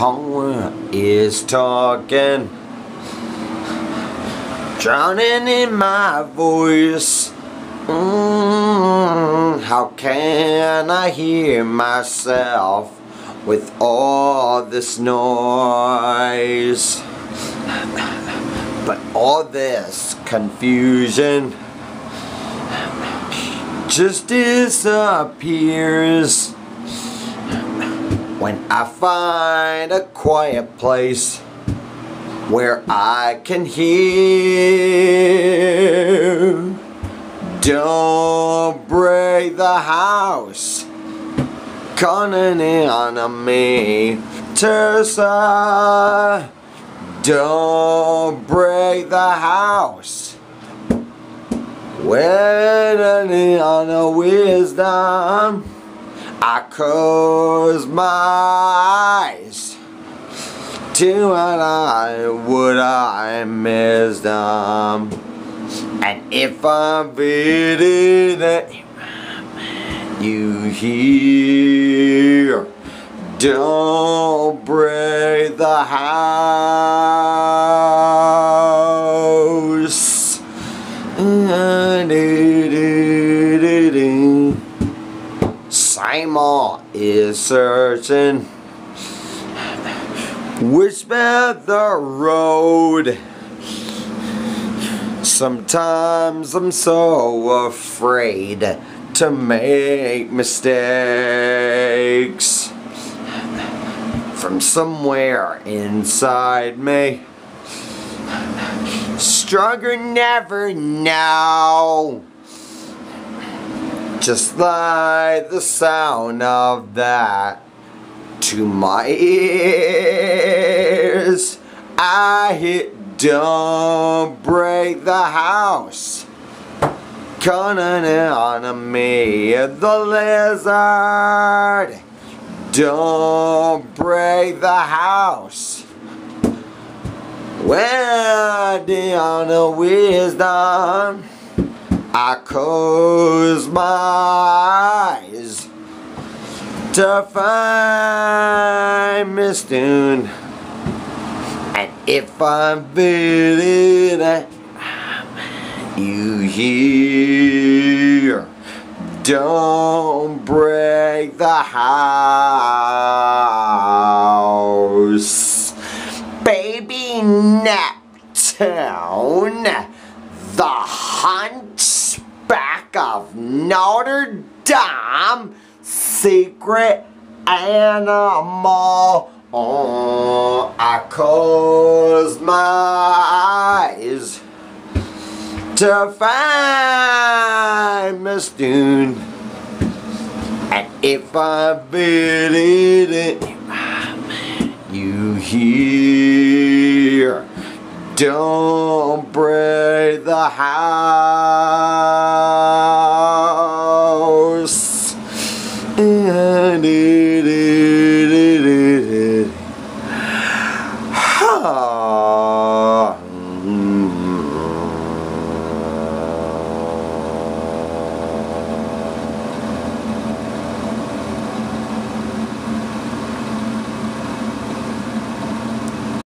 Home is talking, drowning in my voice. Mm, how can I hear myself with all this noise? All this confusion just disappears when I find a quiet place where I can hear. Don't break the house, calling in on me, Teresa. Don't the house. Waiting on a wisdom, I close my eyes to what I would I miss them. And if I'm feeling it, you hear. Don't break the house. Simon is searching Whisper the road. Sometimes I'm so afraid to make mistakes from somewhere inside me. Stronger never know. Just like the sound of that to my ears. I hit don't break the house. In on me, the lizard. Don't break the house. Wedding on a wisdom. I close my eyes to find Miss Dune. And if I'm feeling it, you hear. Don't break the house. Baby Neptune, the hunchback of Notre Dame, secret animal. Oh, I close my eyes to find Miss Dune. And if I believe it, you hear. Don't break the house.